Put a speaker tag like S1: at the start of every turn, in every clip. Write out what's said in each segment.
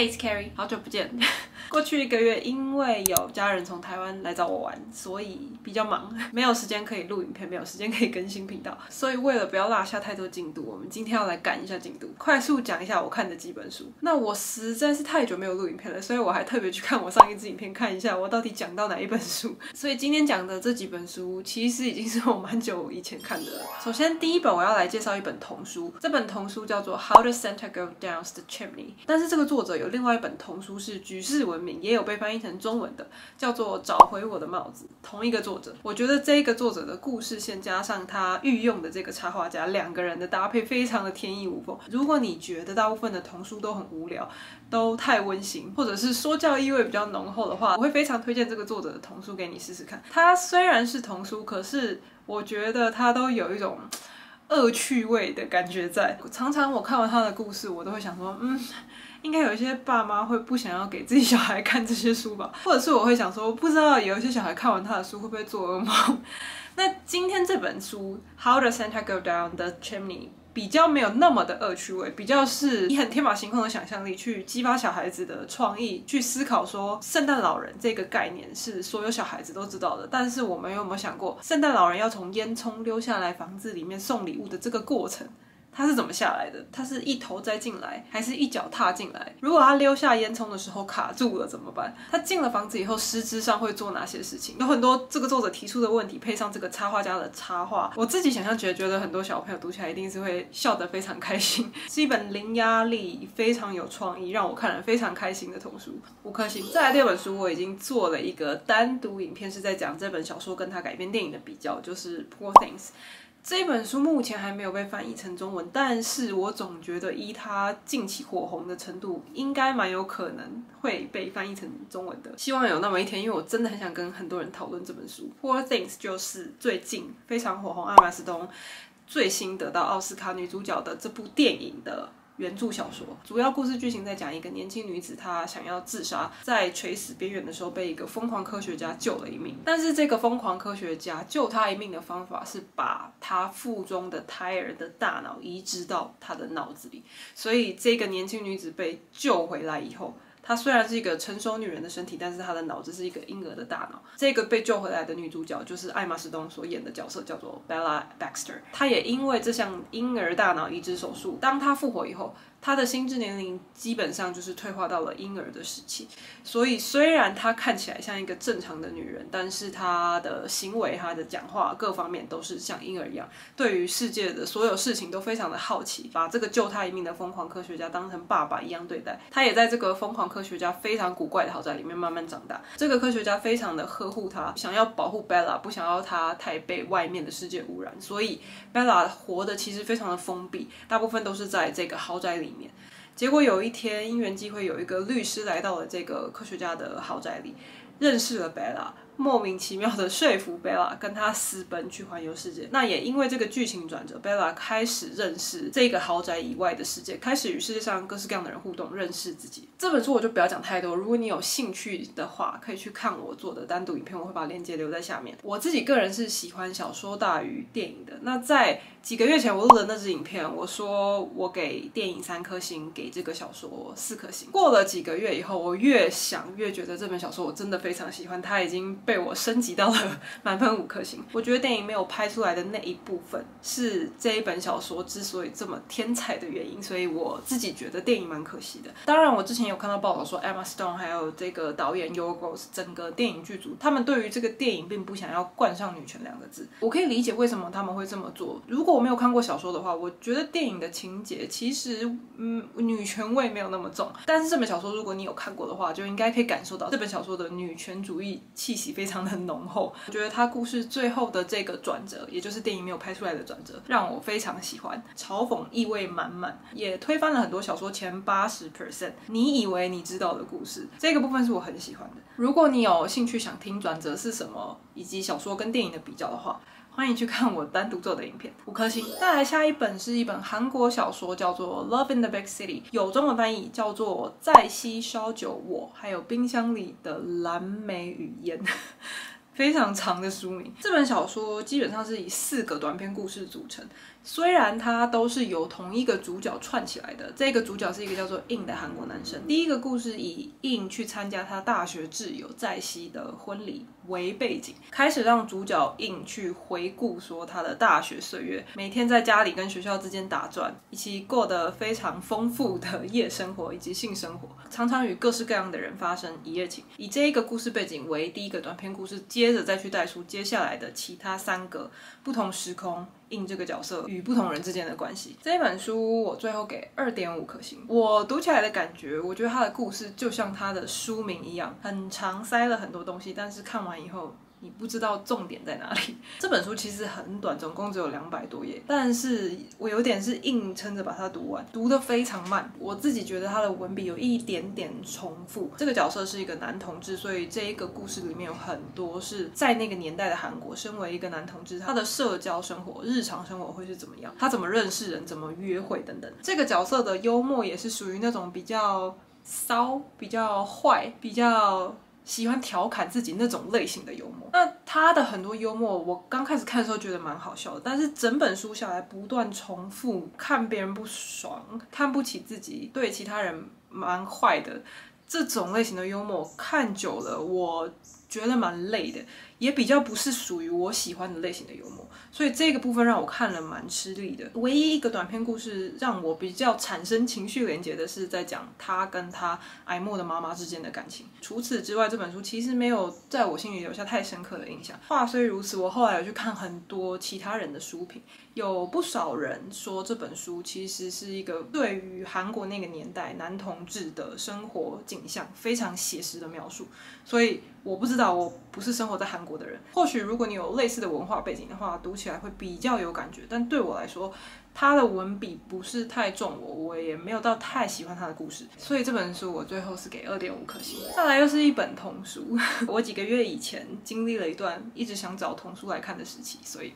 S1: Hey, it's Carrie，好久不见。过去一个月，因为有家人从台湾来找我玩，所以比较忙，没有时间可以录影片，没有时间可以更新频道。所以为了不要落下太多进度，我们今天要来赶一下进度，快速讲一下我看的几本书。那我实在是太久没有录影片了，所以我还特别去看我上一支影片，看一下我到底讲到哪一本书。所以今天讲的这几本书，其实已经是我蛮久以前看的了。首先第一本我要来介绍一本童书，这本童书叫做《How the Santa Go Down the Chimney》，但是这个作者有另外一本童书是举世闻名，也有被翻译成中文的，叫做《找回我的帽子》，同一个作者。我觉得这个作者的故事线加上他御用的这个插画家，两个人的搭配非常的天衣无缝。如果你觉得大部分的童书都很无聊，都太温馨，或者是说教意味比较浓厚的话，我会非常推荐这个作者的童书给你试试看。它虽然是童书，可是我觉得它都有一种恶趣味的感觉在。常常我看完他的故事，我都会想说，嗯。应该有一些爸妈会不想要给自己小孩看这些书吧，或者是我会想说，不知道有一些小孩看完他的书会不会做噩梦。那今天这本书《How the Santa Go Down the Chimney》比较没有那么的恶趣味，比较是以很天马行空的想象力去激发小孩子的创意，去思考说圣诞老人这个概念是所有小孩子都知道的，但是我们有没有想过，圣诞老人要从烟囱溜下来房子里面送礼物的这个过程？他是怎么下来的？他是一头栽进来，还是一脚踏进来？如果他溜下烟囱的时候卡住了怎么办？他进了房子以后，实质上会做哪些事情？有很多这个作者提出的问题，配上这个插画家的插画，我自己想象觉得，觉得很多小朋友读起来一定是会笑得非常开心。是一本零压力、非常有创意，让我看了非常开心的童书。五颗星。再来第二本书，我已经做了一个单独影片，是在讲这本小说跟他改编电影的比较，就是《Poor Things》。这本书目前还没有被翻译成中文，但是我总觉得依它近期火红的程度，应该蛮有可能会被翻译成中文的。希望有那么一天，因为我真的很想跟很多人讨论这本书。Poor Things 就是最近非常火红，阿玛斯东最新得到奥斯卡女主角的这部电影的。原著小说主要故事剧情在讲一个年轻女子，她想要自杀，在垂死边缘的时候被一个疯狂科学家救了一命。但是这个疯狂科学家救她一命的方法是把她腹中的胎儿的大脑移植到她的脑子里，所以这个年轻女子被救回来以后。她虽然是一个成熟女人的身体，但是她的脑子是一个婴儿的大脑。这个被救回来的女主角就是艾玛斯东所演的角色，叫做 Bella Baxter。她也因为这项婴儿大脑移植手术，当她复活以后。他的心智年龄基本上就是退化到了婴儿的时期，所以虽然她看起来像一个正常的女人，但是她的行为、她的讲话各方面都是像婴儿一样，对于世界的所有事情都非常的好奇，把这个救她一命的疯狂科学家当成爸爸一样对待。她也在这个疯狂科学家非常古怪的豪宅里面慢慢长大。这个科学家非常的呵护她，想要保护 Bella，不想要她太被外面的世界污染，所以 Bella 活的其实非常的封闭，大部分都是在这个豪宅里。面，结果有一天因缘机会，有一个律师来到了这个科学家的豪宅里，认识了贝拉。莫名其妙的说服贝拉跟他私奔去环游世界。那也因为这个剧情转折，贝拉开始认识这个豪宅以外的世界，开始与世界上各式各样的人互动，认识自己。这本书我就不要讲太多。如果你有兴趣的话，可以去看我做的单独影片，我会把链接留在下面。我自己个人是喜欢小说大于电影的。那在几个月前我录的那支影片，我说我给电影三颗星，给这个小说四颗星。过了几个月以后，我越想越觉得这本小说我真的非常喜欢，它已经。被我升级到了 满分五颗星。我觉得电影没有拍出来的那一部分是这一本小说之所以这么天才的原因，所以我自己觉得电影蛮可惜的。当然，我之前有看到报道说，Emma Stone 还有这个导演 Yorgos 整个电影剧组，他们对于这个电影并不想要冠上女权两个字。我可以理解为什么他们会这么做。如果我没有看过小说的话，我觉得电影的情节其实嗯女权味没有那么重。但是这本小说如果你有看过的话，就应该可以感受到这本小说的女权主义气息。非常的浓厚，我觉得它故事最后的这个转折，也就是电影没有拍出来的转折，让我非常喜欢，嘲讽意味满满，也推翻了很多小说前八十 percent 你以为你知道的故事，这个部分是我很喜欢的。如果你有兴趣想听转折是什么，以及小说跟电影的比较的话。欢迎去看我单独做的影片，五颗星。再来下一本是一本韩国小说，叫做《Love in the Big City》，有中文翻译叫做《在西烧酒我还有冰箱里的蓝莓与烟》。非常长的书名。这本小说基本上是以四个短篇故事组成，虽然它都是由同一个主角串起来的，这个主角是一个叫做印的韩国男生。第一个故事以印去参加他大学挚友在熙的婚礼为背景，开始让主角印去回顾说他的大学岁月，每天在家里跟学校之间打转，以及过得非常丰富的夜生活以及性生活，常常与各式各样的人发生一夜情。以这一个故事背景为第一个短篇故事，接着再去带出接下来的其他三个不同时空。应这个角色与不同人之间的关系。这一本书我最后给二点五颗星。我读起来的感觉，我觉得他的故事就像他的书名一样，很长，塞了很多东西，但是看完以后。你不知道重点在哪里。这本书其实很短，总共只有两百多页，但是我有点是硬撑着把它读完，读得非常慢。我自己觉得他的文笔有一点点重复。这个角色是一个男同志，所以这一个故事里面有很多是在那个年代的韩国，身为一个男同志，他的社交生活、日常生活会是怎么样？他怎么认识人？怎么约会？等等。这个角色的幽默也是属于那种比较骚、比较坏、比较。喜欢调侃自己那种类型的幽默，那他的很多幽默，我刚开始看的时候觉得蛮好笑的，但是整本书下来不断重复，看别人不爽，看不起自己，对其他人蛮坏的这种类型的幽默，看久了我觉得蛮累的。也比较不是属于我喜欢的类型的幽默，所以这个部分让我看了蛮吃力的。唯一一个短篇故事让我比较产生情绪连结的是在讲他跟他哀莫的妈妈之间的感情。除此之外，这本书其实没有在我心里留下太深刻的印象。话虽如此，我后来有去看很多其他人的书评，有不少人说这本书其实是一个对于韩国那个年代男同志的生活景象非常写实的描述。所以我不知道，我不是生活在韩国的人。或许如果你有类似的文化背景的话，读起来会比较有感觉。但对我来说，他的文笔不是太重我，我也没有到太喜欢他的故事。所以这本书我最后是给二点五颗星。再来又是一本童书，我几个月以前经历了一段一直想找童书来看的时期，所以。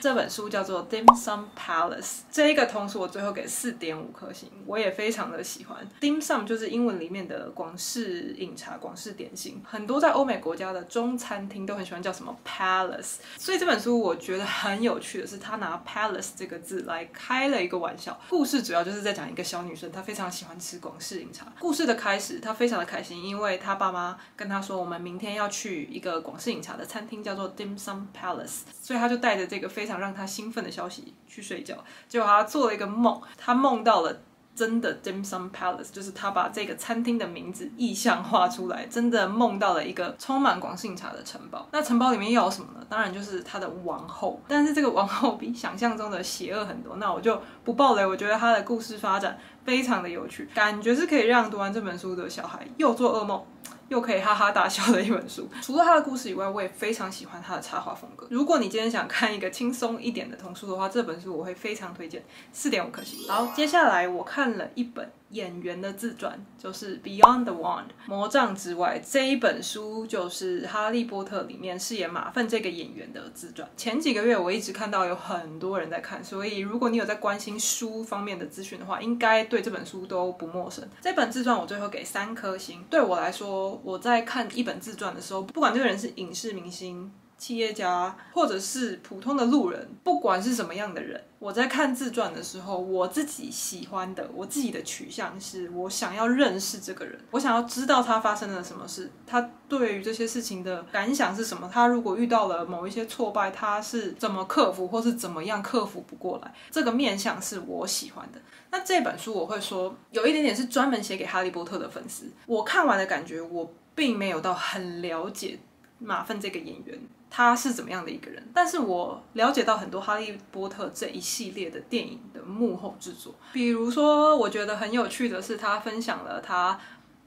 S1: 这本书叫做《Dim Sum Palace》，这一个同时我最后给四点五颗星，我也非常的喜欢。Dim Sum 就是英文里面的广式饮茶、广式点心，很多在欧美国家的中餐厅都很喜欢叫什么 Palace。所以这本书我觉得很有趣的是，他拿 Palace 这个字来开了一个玩笑。故事主要就是在讲一个小女生，她非常喜欢吃广式饮茶。故事的开始，她非常的开心，因为她爸妈跟她说，我们明天要去一个广式饮茶的餐厅，叫做 Dim Sum Palace，所以她就带着这个非常。想让他兴奋的消息去睡觉，结果他做了一个梦，他梦到了真的 Dim Sum Palace，就是他把这个餐厅的名字意象画出来，真的梦到了一个充满广信茶的城堡。那城堡里面又有什么呢？当然就是他的王后，但是这个王后比想象中的邪恶很多。那我就不爆雷，我觉得他的故事发展非常的有趣，感觉是可以让读完这本书的小孩又做噩梦。又可以哈哈大笑的一本书。除了它的故事以外，我也非常喜欢它的插画风格。如果你今天想看一个轻松一点的童书的话，这本书我会非常推荐，四点五颗星。好，接下来我看了一本。演员的自传就是《Beyond the Wand》魔杖之外这一本书，就是《哈利波特》里面饰演马粪这个演员的自传。前几个月我一直看到有很多人在看，所以如果你有在关心书方面的资讯的话，应该对这本书都不陌生。这本自传我最后给三颗星。对我来说，我在看一本自传的时候，不管这个人是影视明星。企业家，或者是普通的路人，不管是什么样的人，我在看自传的时候，我自己喜欢的，我自己的取向是我想要认识这个人，我想要知道他发生了什么事，他对于这些事情的感想是什么，他如果遇到了某一些挫败，他是怎么克服，或是怎么样克服不过来，这个面相是我喜欢的。那这本书我会说，有一点点是专门写给哈利波特的粉丝。我看完的感觉，我并没有到很了解马粪这个演员。他是怎么样的一个人？但是我了解到很多《哈利波特》这一系列的电影的幕后制作，比如说，我觉得很有趣的是，他分享了他。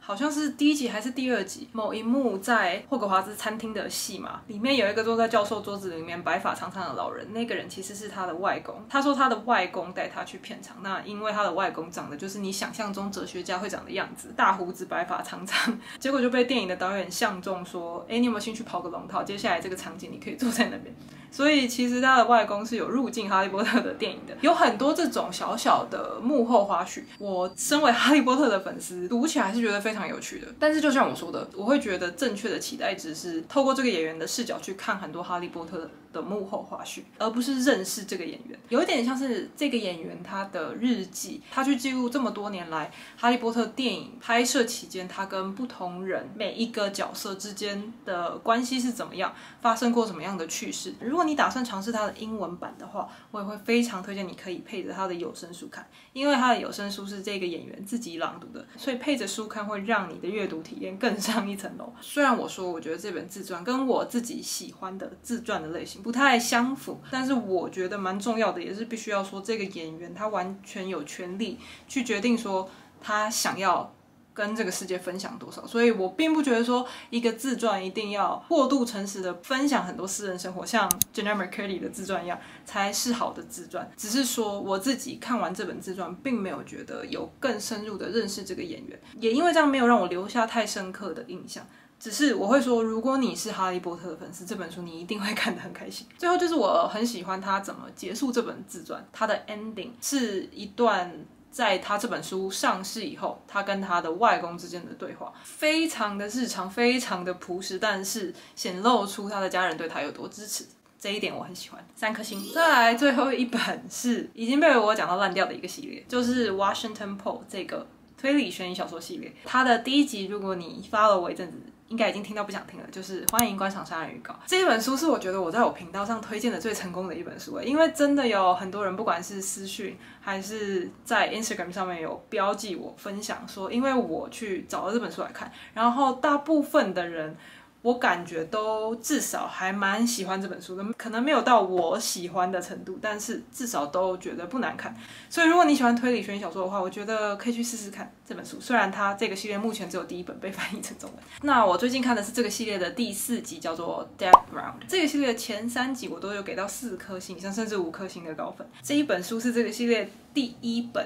S1: 好像是第一集还是第二集，某一幕在霍格华兹餐厅的戏嘛，里面有一个坐在教授桌子里面白发苍苍的老人，那个人其实是他的外公。他说他的外公带他去片场，那因为他的外公长得就是你想象中哲学家会长的样子，大胡子白发苍苍，结果就被电影的导演相中，说，哎，你有没有兴趣跑个龙套？接下来这个场景你可以坐在那边。所以其实他的外公是有入境《哈利波特》的电影的，有很多这种小小的幕后花絮。我身为《哈利波特》的粉丝，读起来是觉得非非常有趣的。但是就像我说的，我会觉得正确的期待值是透过这个演员的视角去看很多哈利波特的幕后花絮，而不是认识这个演员。有一点像是这个演员他的日记，他去记录这么多年来哈利波特电影拍摄期间，他跟不同人每一个角色之间的关系是怎么样，发生过什么样的趣事。如果你打算尝试他的英文版的话，我也会非常推荐你可以配着他的有声书看，因为他的有声书是这个演员自己朗读的，所以配着书看会让你的阅读体验更上一层楼。虽然我说我觉得这本自传跟我自己喜欢的自传的类型。不太相符，但是我觉得蛮重要的，也是必须要说，这个演员他完全有权利去决定说他想要跟这个世界分享多少，所以我并不觉得说一个自传一定要过度诚实的分享很多私人生活，像 Jenna McCurdy 的自传一样才是好的自传。只是说我自己看完这本自传，并没有觉得有更深入的认识这个演员，也因为这样没有让我留下太深刻的印象。只是我会说，如果你是哈利波特的粉丝，这本书你一定会 看得很开心。最后就是我很喜欢他怎么结束这本自传，他的 ending 是一段在他这本书上市以后，他跟他的外公之间的对话，非常的日常，非常的朴实，但是显露出他的家人对他有多支持，这一点我很喜欢。三颗星。再来最后一本是已经被我讲到烂掉的一个系列，就是 Washington Poe 这个推理悬疑小说系列。它的第一集，如果你发了我一阵子。应该已经听到不想听了，就是欢迎观赏杀人预告。这一本书是我觉得我在我频道上推荐的最成功的一本书因为真的有很多人，不管是私讯还是在 Instagram 上面有标记我分享说，因为我去找了这本书来看，然后大部分的人。我感觉都至少还蛮喜欢这本书的，可能没有到我喜欢的程度，但是至少都觉得不难看。所以如果你喜欢推理悬疑小说的话，我觉得可以去试试看这本书。虽然它这个系列目前只有第一本被翻译成中文。那我最近看的是这个系列的第四集，叫做《Death Round》。这个系列前三集我都有给到四颗星以上，甚至五颗星的高分。这一本书是这个系列第一本。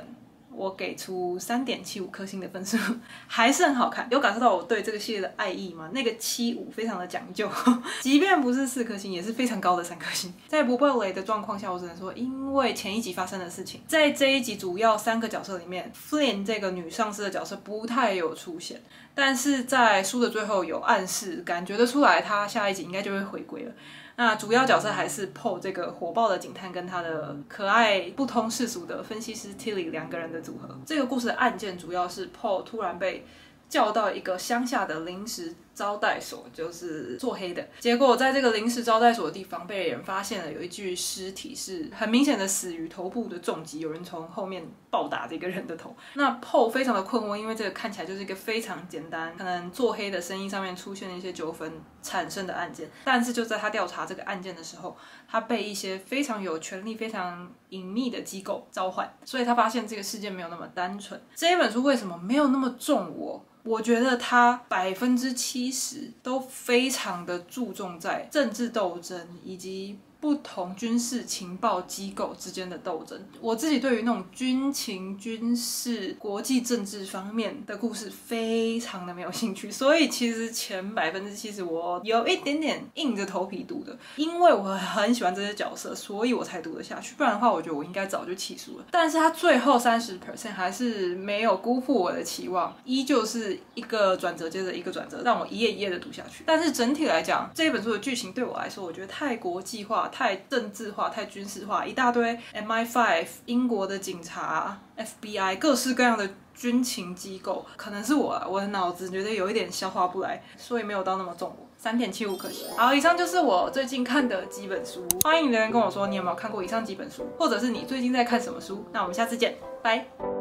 S1: 我给出三点七五颗星的分数，还是很好看。有感受到我对这个系列的爱意吗？那个七五非常的讲究，即便不是四颗星，也是非常高的三颗星。在不暴雷的状况下，我只能说，因为前一集发生的事情，在这一集主要三个角色里面，Flynn 这个女上司的角色不太有出现，但是在书的最后有暗示，感觉得出来，她下一集应该就会回归了。那主要角色还是 Paul 这个火爆的警探跟他的可爱不通世俗的分析师 Tilly 两个人的组合。这个故事的案件主要是 Paul 突然被叫到一个乡下的临时。招待所就是做黑的，结果在这个临时招待所的地方被人发现了有一具尸体，是很明显的死于头部的重击，有人从后面暴打这个人的头。那 PO 非常的困惑，因为这个看起来就是一个非常简单，可能做黑的生意上面出现了一些纠纷产生的案件。但是就在他调查这个案件的时候，他被一些非常有权力、非常隐秘的机构召唤，所以他发现这个事件没有那么单纯。这一本书为什么没有那么重我？我觉得他百分之七 十都非常的注重在政治斗争以及。不同军事情报机构之间的斗争，我自己对于那种军情、军事、国际政治方面的故事非常的没有兴趣，所以其实前百分之七十我有一点点硬着头皮读的，因为我很喜欢这些角色，所以我才读得下去。不然的话，我觉得我应该早就弃书了。但是他最后三十 percent 还是没有辜负我的期望，依旧是一个转折接着一个转折，让我一页一页的读下去。但是整体来讲，这本书的剧情对我来说，我觉得太国际化太政治化、太军事化，一大堆 MI5 英国的警察、FBI 各式各样的军情机构，可能是我我的脑子觉得有一点消化不来，所以没有到那么重。三点七五颗星。好，以上就是我最近看的几本书，欢迎留言跟我说你有没有看过以上几本书，或者是你最近在看什么书。那我们下次见，拜。